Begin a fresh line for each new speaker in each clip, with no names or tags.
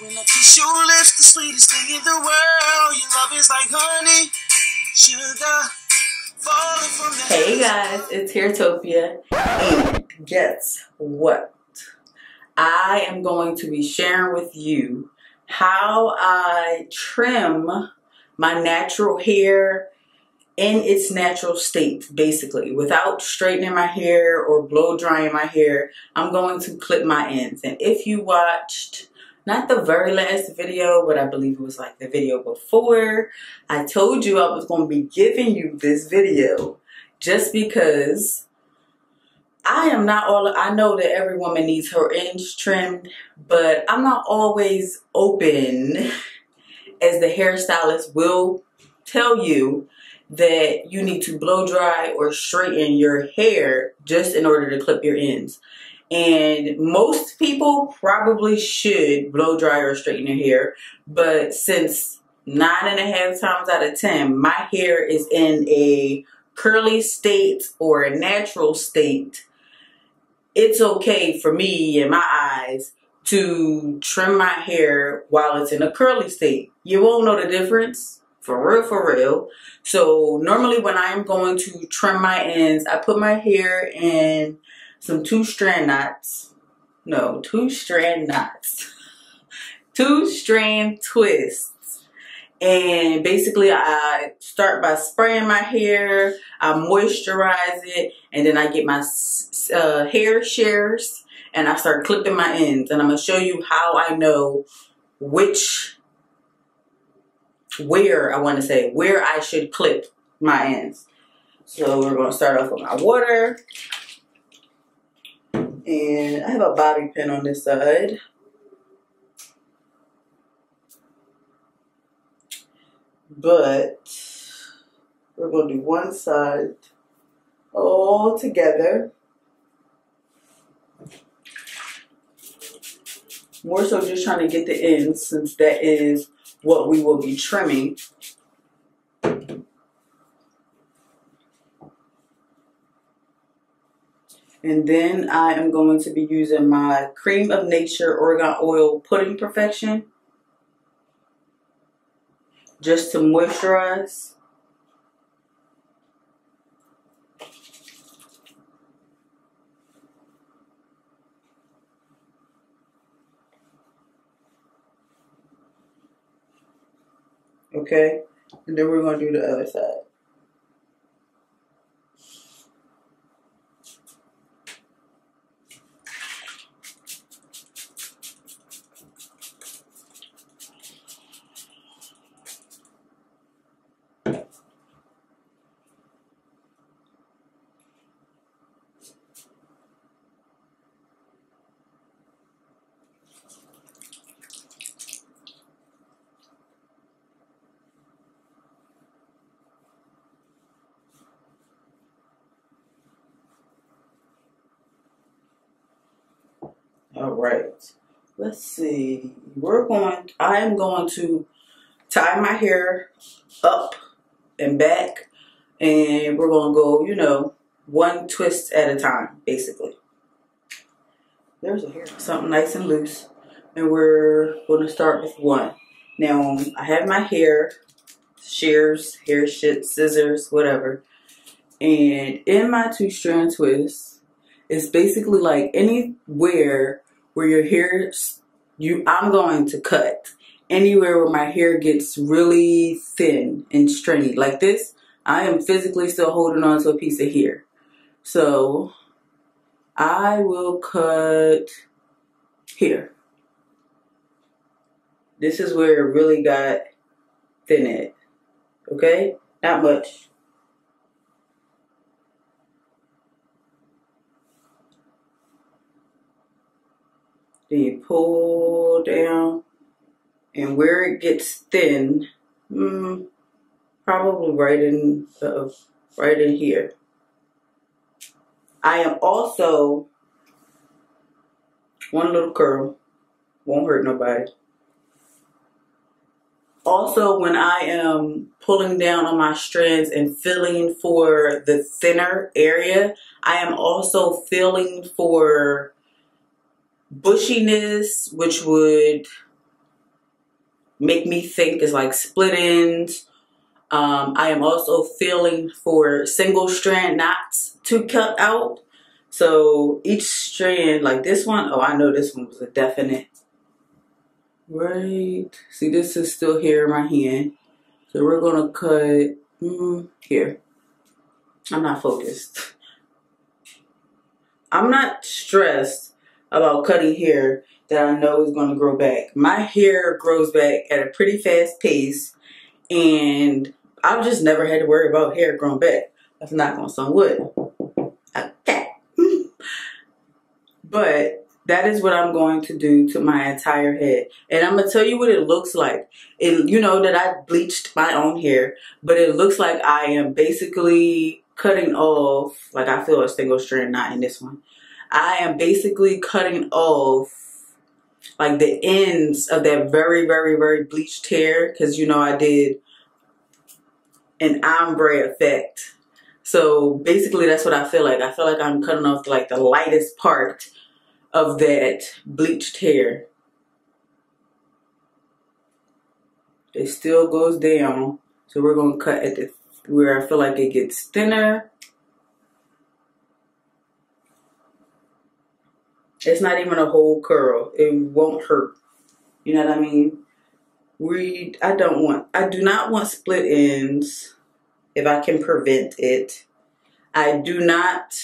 When I kiss your lips, the sweetest thing in the world. Your love is like honey, sugar. falling from the
Hey guys, it's Hairtopia, and guess what? I am going to be sharing with you how I trim my natural hair in its natural state, basically, without straightening my hair or blow drying my hair. I'm going to clip my ends. And if you watched not the very last video, but I believe it was like the video before, I told you I was going to be giving you this video just because I am not all, I know that every woman needs her ends trimmed, but I'm not always open as the hairstylist will tell you that you need to blow dry or straighten your hair just in order to clip your ends. And most people probably should blow dry or straighten their hair. But since nine and a half times out of ten, my hair is in a curly state or a natural state, it's okay for me in my eyes to trim my hair while it's in a curly state. You won't know the difference. For real, for real. So normally when I'm going to trim my ends, I put my hair in some two strand knots. No, two strand knots. two strand twists. And basically I start by spraying my hair, I moisturize it, and then I get my uh, hair shears and I start clipping my ends. And I'm going to show you how I know which where I want to say where I should clip my ends. So we're going to start off with my water. And I have a bobby pin on this side. But we're going to do one side all together. More so just trying to get the ends since that is what we will be trimming. And then I am going to be using my Cream of Nature Argan Oil Pudding Perfection just to moisturize. Okay, and then we're going to do the other side. All right. Let's see. We're going, I am going to tie my hair up and back and we're going to go, you know, one twist at a time, basically. There's a hair. Something nice and loose. And we're going to start with one. Now, I have my hair, shears, hair shit, scissors, whatever. And in my two strand twist, it's basically like anywhere where your hair, you, I'm going to cut. Anywhere where my hair gets really thin and stringy. Like this, I am physically still holding on to a piece of hair. So, I will cut here. This is where it really got thin. Okay? Not much. Then you pull down. And where it gets thin, hmm, probably right in, uh, right in here. I am also, one little curl, won't hurt nobody. Also, when I am pulling down on my strands and feeling for the thinner area, I am also feeling for bushiness, which would make me think is like split ends. Um, I am also feeling for single strand knots to cut out. So each strand, like this one, oh, I know this one was a definite. Right. See, this is still here in my hand. So we're going to cut mm, here. I'm not focused. I'm not stressed about cutting hair that I know is going to grow back. My hair grows back at a pretty fast pace, and I've just never had to worry about hair growing back. That's not to sound wood. Okay. but that is what I'm going to do to my entire head. And I'm going to tell you what it looks like. It, you know that I bleached my own hair, but it looks like I am basically cutting off, like I feel a single strand knot in this one. I am basically cutting off like the ends of that very, very, very bleached hair because you know I did an ombre effect. So basically that's what I feel like. I feel like I'm cutting off like the lightest part of that bleached hair. It still goes down. So we're going to cut at the where I feel like it gets thinner. It's not even a whole curl. It won't hurt. You know what I mean? We, I don't want, I do not want split ends if I can prevent it. I do not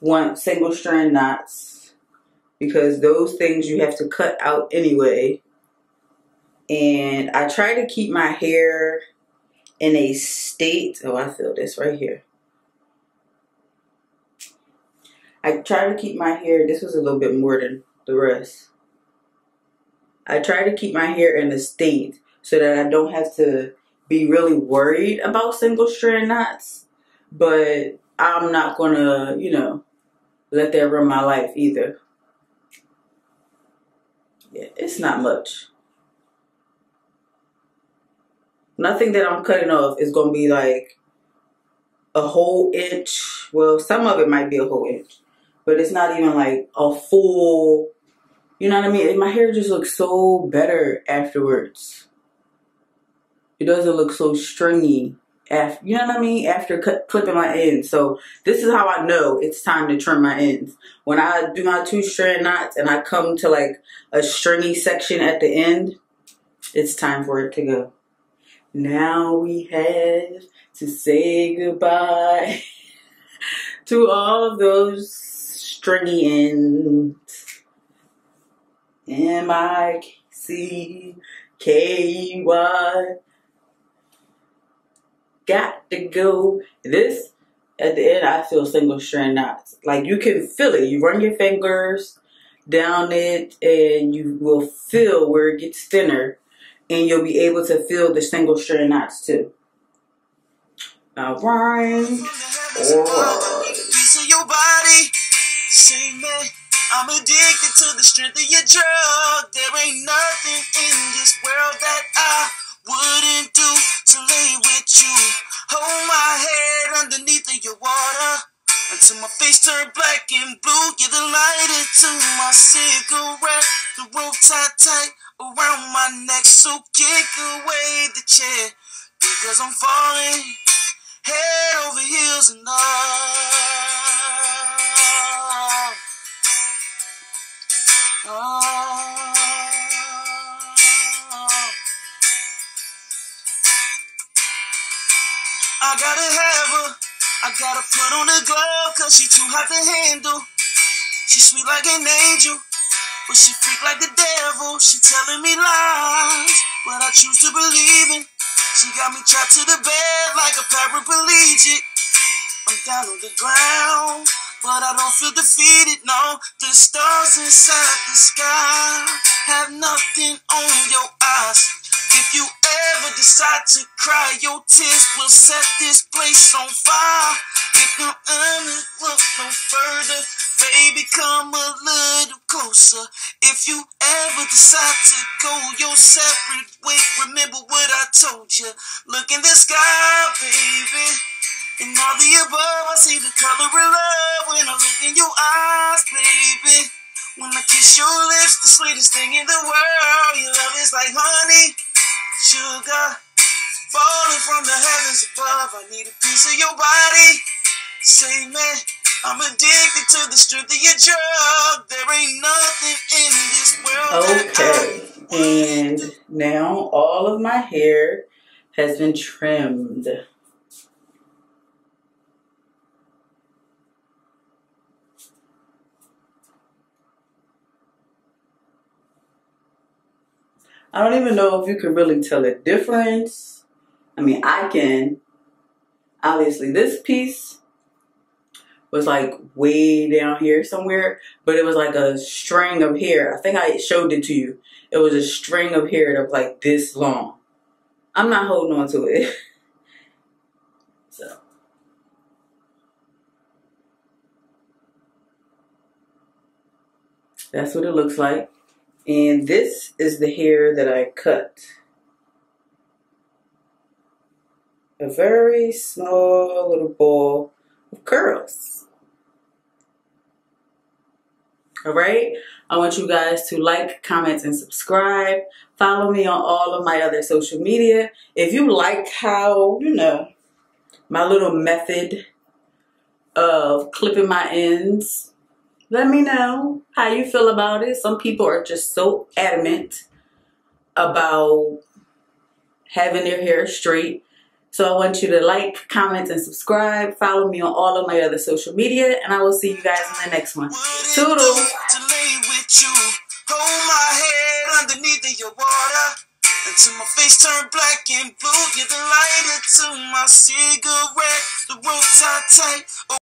want single strand knots because those things you have to cut out anyway. And I try to keep my hair in a state, oh, I feel this right here. I try to keep my hair, this was a little bit more than the rest. I try to keep my hair in a state so that I don't have to be really worried about single strand knots. But I'm not gonna, you know, let that run my life either. Yeah, it's not much. Nothing that I'm cutting off is gonna be like a whole inch. Well, some of it might be a whole inch but it's not even like a full, you know what I mean? My hair just looks so better afterwards. It doesn't look so stringy after, you know what I mean? After cut, clipping my ends. So this is how I know it's time to trim my ends. When I do my two strand knots and I come to like a stringy section at the end, it's time for it to go. Now we have to say goodbye to all of those stringy ends. M I C K Y. Got to go. This at the end, I feel single strand knots. Like you can feel it. You run your fingers down it, and you will feel where it gets thinner, and you'll be able to feel the single strand knots too. All right. All right. I'm addicted to the strength of your drug. There ain't nothing in this world that I wouldn't do to lay with you. Hold my head underneath of your water until my face turn black and blue. Give the lighter to my cigarette. The rope tied tight around my neck, so kick away the chair because I'm falling head over heels and all. I gotta put on a glove, cause she too hot to handle. She sweet like an angel, but she freak like the devil. She telling me lies, but I choose to believe in. She got me trapped to the bed like a paraplegic. I'm down on the ground but I don't feel defeated. No, the stars inside the sky have nothing on your eyes. If you ever decide to cry, your tears will set this place on fire. If you're look no further, baby, come a little closer. If you ever decide to go your separate way, remember what I told you. Look in the sky, baby. In all the above, I see the color of love when I look in your eyes, baby.
When I kiss your lips, the sweetest thing in the world. Your love is like honey, sugar, falling from the heavens above. I need a piece of your body. Say, man, I'm addicted to the strength of your drug. There ain't nothing in this world.
Okay, and now all of my hair has been trimmed. I don't even know if you can really tell a difference. I mean, I can. Obviously, this piece was like way down here somewhere, but it was like a string of hair. I think I showed it to you. It was a string of hair that was like this long. I'm not holding on to it. so. That's what it looks like. And this is the hair that I cut. A very small little ball of curls. All right. I want you guys to like, comment, and subscribe. Follow me on all of my other social media. If you like how, you know, my little method of clipping my ends let me know how you feel about it. Some people are just so adamant about having their hair straight. So I want you to like, comment, and subscribe. Follow me on all of my other social media, and I will see you guys in the next one. Until my face turned black and blue. Give the lighter to my cigarette. The road tight tight.